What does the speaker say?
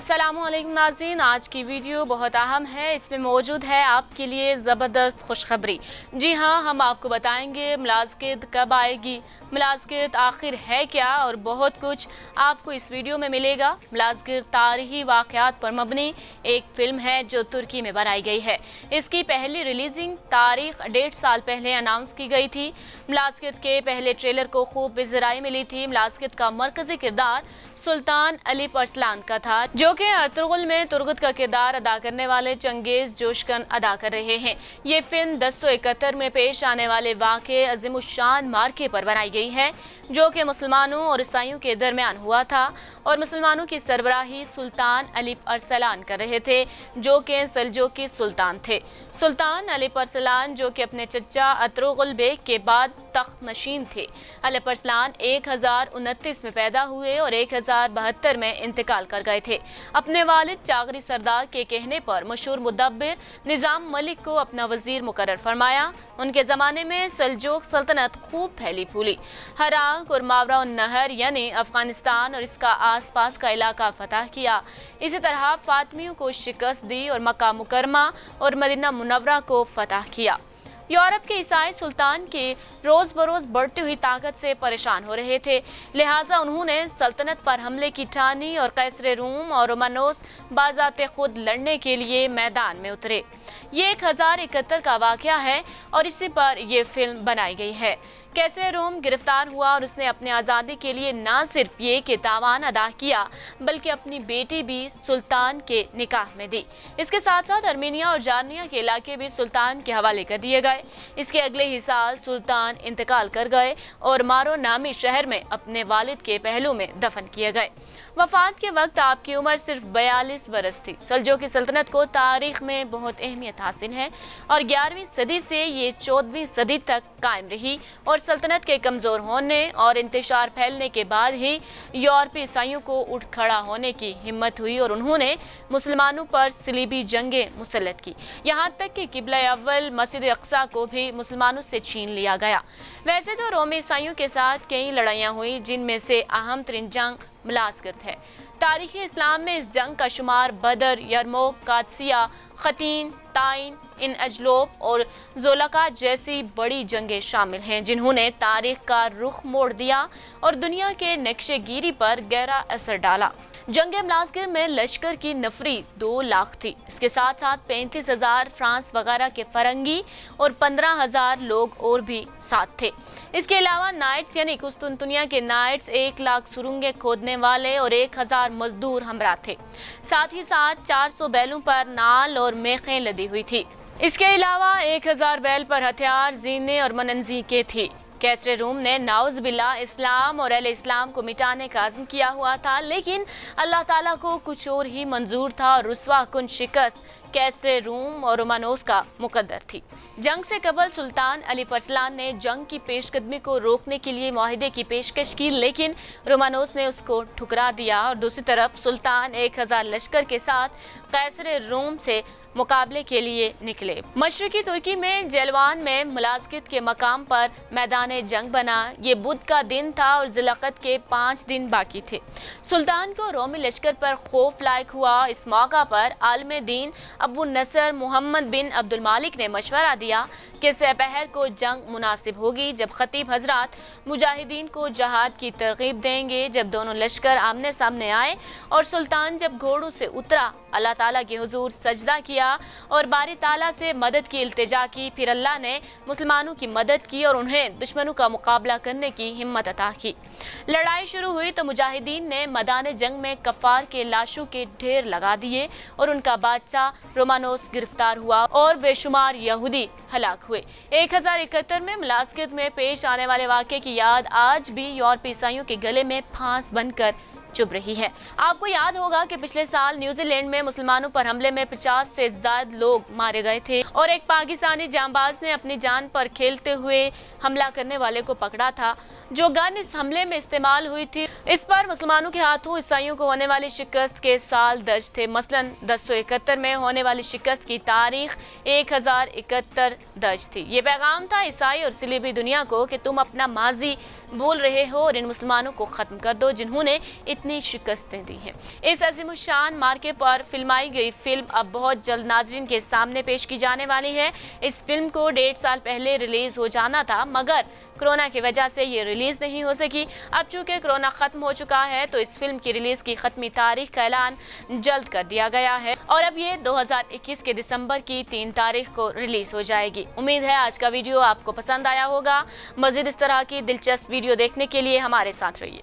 असलम नाजीन आज की वीडियो बहुत अहम है, इसमें मौजूद है आपके लिए ज़बरदस्त खुशखबरी। जी हाँ हम आपको बताएँगे मुलाजकत कब आएगी मुलाजकत आखिर है क्या और बहुत कुछ आपको इस वीडियो में मिलेगा। मुलाजकत तारीखी वाक़ात पर मबनी एक फ़िल्म है जो तुर्की में बनाई गई है। इसकी पहली रिलीजिंग तारीख डेढ़ साल पहले अनाउंस की गई थी। मुलाजकत के पहले ट्रेलर को खूब बिजराई मिली थी। मुलाजकत का मरकजी किरदार सुल्तान अली परसलान का था, जो कि अर्तुगल में तुर्गत का किरदार अदा करने वाले चंगेज जोशकन अदा कर रहे हैं। ये फ़िल्म दस सौ इकहत्तर में पेश आने वाले वाक़े अजीमुशान मार्के पर बनाई गई है, जो कि मुसलमानों और ईसाइयों के दरमियान हुआ था और मुसलमानों की सरबराही सुल्तान अली अरसलान कर रहे थे, जो कि सलजोकी सुल्तान थे। सुल्तान अली अरसलान, जो कि अपने चचा अतरुगल बेग के बाद तख्त नशीन थे। अली परसलान एक हज़ार उनतीस में पैदा हुए और एक हज़ार बहत्तर में इंतकाल कर गए थे। अपने वालिद चागरी सरदार के कहने पर मशहूर मुदब्बिर निज़ाम मलिक को अपना वज़ीर मुकर फरमाया, उनके ज़माने में सलजोक सल्तनत खूब फैली फूली। हराक और मावरा नहर, यानी अफ़गानिस्तान और इसका आस पास का इलाका फतह किया। इसी तरह फातमियों को शिकस्त दी और मक्का मुकरमा और मदीना मुनवरा को फतह किया। यूरोप के ईसाई सुल्तान के रोज़ बरोज़ बढ़ती हुई ताकत से परेशान हो रहे थे। लिहाजा उन्होंने सल्तनत पर हमले की ठानी और कैसरे रूम और रोमानोस बाजाते खुद लड़ने के लिए मैदान में उतरे। ये एक हज़ार इकहत्तर का वाक़ है और इसी पर यह फ़िल्म बनाई गई है। कैसरे रोम गिरफ़्तार हुआ और उसने अपने आज़ादी के लिए न सिर्फ़ ये के तावान अदा किया, बल्कि अपनी बेटी भी सुल्तान के निकाह में दी। इसके साथ साथ अर्मीनिया और जार्निया के इलाके भी सुल्तान के हवाले कर दिए गए। इसके अगले ही साल सुल्तान इंतकाल कर गए और मारो नामी शहर में अपने वालिद के पहलू में दफन किए गए। वफात के वक्त आपकी उम्र सिर्फ़ बयालीस बरस थी। सलजो की सल्तनत को तारीख में बहुत अहमियत हासिल है और ग्यारहवीं सदी से ये चौदहवीं सदी तक कायम रही और सल्तनत के कमज़ोर होने और इंतशार फैलने के बाद ही यूरोपीय ईसाइयों को उठ खड़ा होने की हिम्मत हुई और उन्होंने मुसलमानों पर सलीबी जंगें मुसलत की। यहाँ तक कि किबला अव्वल, मस्जिद अक्सा को भी मुसलमानों से छीन लिया गया। वैसे तो रोमी ईसाइयों के साथ कई लड़ाइयाँ हुई, जिनमें से अहम तरीन जंग मुलाजकत है। तारीख इस्लाम में इस जंग का शुमार बदर यरमोक कादसिया ख़तीन ताइन इन अजलोब और जोलका जैसी बड़ी जंगें शामिल हैं, जिन्होंने तारीख का रुख मोड़ दिया और दुनिया के नक्शे गिरी पर गहरा असर डाला। जंग मलाजगिर में लश्कर की नफरी दो लाख थी। इसके साथ साथ पैंतीस हज़ार फ्रांस वगैरह के फरंगी और पंद्रह हज़ार लोग और भी साथ थे। इसके अलावा नाइट्स, यानी कुस्तुनतुनिया के नाइट्स, एक लाख सुरंगें खोदने वाले और एक हज़ार मजदूर हमरा थे। साथ ही साथ चार सौ बैलों पर नाल और मेखें लदी हुई थी। इसके अलावा एक हज़ार बैल पर हथियार, जीने और मनंजी के थे। कैसरे रूम ने नाउज बिल्ला इस्लाम और अल इस्लाम को मिटाने का आज़म किया हुआ था, लेकिन अल्लाह ताला को कुछ और ही मंजूर था और रसवा कन शिकस्त कैसरे रूम और रोमानोस का मुकद्दर थी। जंग से कबल सुल्तान अली परसलान ने जंग की पेशकदमी को रोकने के लिए माहदे की पेशकश की, लेकिन रोमानोस ने उसको ठुकरा दिया और दूसरी तरफ़ सुल्तान एक हज़ार लश्कर के साथ कैसरे रूम से मुकाबले के लिए निकले। मशरकी तुर्की में जलवान में मुलाजकत के मकाम पर मैदान जंग बना। ये बुध का दिन था और जिलाकत के पाँच दिन बाकी थे। सुल्तान को रोमी लश्कर पर खौफ लायक हुआ। इस मौका पर आलम दीन अबू नसर मोहम्मद बिन अब्दुल मालिक ने मशवरा दिया कि सपहर को जंग मुनासिब होगी, जब खतीब हजरात मुजाहिदीन को जहाद की तरकीब देंगे, जब दोनों लश्कर आमने सामने आए और सुल्तान जब घोड़ों से उतरा, अल्लाह ताला के हुजूर सजदा किया और बारी ताला से मदद की, इल्तिजा की। फिर अल्लाह ने मुसलमानों की मदद की और उन्हें दुश्मनों का मुकाबला करने की हिम्मत अता की। लड़ाई शुरू हुई तो मुजाहिदीन ने मैदान जंग में कफ़ार के लाशों के ढेर लगा दिए और उनका बादशाह रोमानोस गिरफ़्तार हुआ और बेशुमार यहूदी हलाक हुए। एक हज़ार इकहत्तर में मुलाजकत में पेश आने वाले वाक़े की याद आज भी यूरोपीय ईसाइयों के गले में फांस बनकर चुभ रही है। आपको याद होगा कि पिछले साल न्यूजीलैंड में मुसलमानों पर हमले में 50 से ज़्यादा लोग मारे गए थे और एक पाकिस्तानी जांबाज ने अपनी जान पर खेलते हुए हमला करने वाले को पकड़ा था। जो गन इस हमले में इस्तेमाल हुई थी, इस पर मुसलमानों के हाथों ईसाइयों को होने वाली शिकस्त के साल दर्ज थे। मसलन दस सौ इकहत्तर में होने वाली शिकस्त की तारीख एक हज़ार इकहत्तर दर्ज थी। ये पैगाम था ईसाई और सिलेबी दुनिया को कि तुम अपना माजी बोल रहे हो और इन मुसलमानों को ख़त्म कर दो, जिन्होंने इतनी शिकस्तें दी हैं। इस अजीमुशान मार्के पर फिल्माई गई फ़िल्म अब बहुत जल्द नाजरन के सामने पेश की जाने वाली है। इस फ़िल्म को डेढ़ साल पहले रिलीज़ हो जाना था, मगर कोरोना की वजह से ये रिलीज़ नहीं हो सकी। अब चूँकि कोरोना खत्म हो चुका है तो इस फ़िल्म की रिलीज़ की खत्मी तारीख का ऐलान जल्द कर दिया गया है और अब ये 2021 के दिसंबर की तीन तारीख को रिलीज़ हो जाएगी। उम्मीद है आज का वीडियो आपको पसंद आया होगा। मजीद इस तरह की दिलचस्प वीडियो देखने के लिए हमारे साथ रहिए।